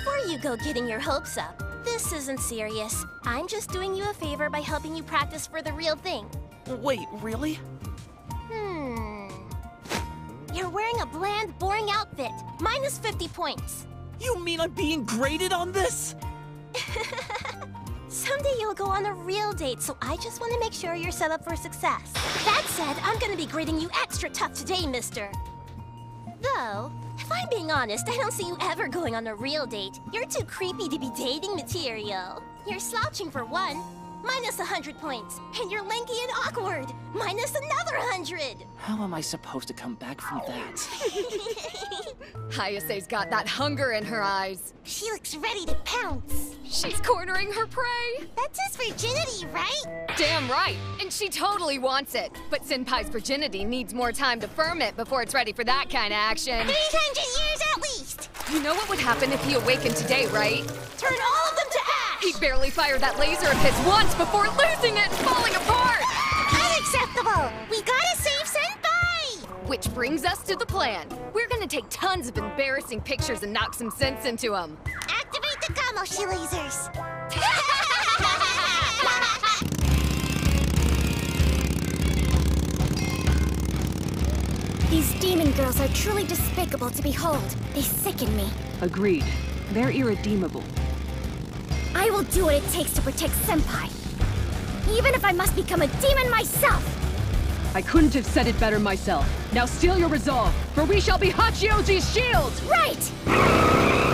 Before you go getting your hopes up, this isn't serious. I'm just doing you a favor by helping you practice for the real thing. Wait, really? Hmm. You're wearing a bland, boring outfit. Minus 50 points. You mean I'm being graded on this? Someday you'll go on a real date, so I just want to make sure you're set up for success. That said, I'm gonna be grading you extra tough today, mister. Though, if I'm being honest, I don't see you ever going on a real date. You're too creepy to be dating material. You're slouching for one, minus a hundred points. And you're lanky and awkward, minus another hundred. How am I supposed to come back from that? Hayase's got that hunger in her eyes. she looks ready to pounce. She's cornering her prey. That's his virginity, right? Damn right. And she totally wants it. But Senpai's virginity needs more time to firm it before it's ready for that kind of action. 300 years at least. You know what would happen if he awakened today, right? Turn all of them to ash. He barely fired that laser of his once before losing it and falling apart! Unacceptable! We gotta save Senpai! Which brings us to the plan. We're gonna take tons of embarrassing pictures and knock some sense into them. Activate the Gamoshi lasers! These demon girls are truly despicable to behold. They sicken me. Agreed. They're irredeemable. I will do what it takes to protect Senpai. Even if I must become a demon myself! I couldn't have said it better myself. Now steel your resolve, for we shall be Hachioji's shield! Right!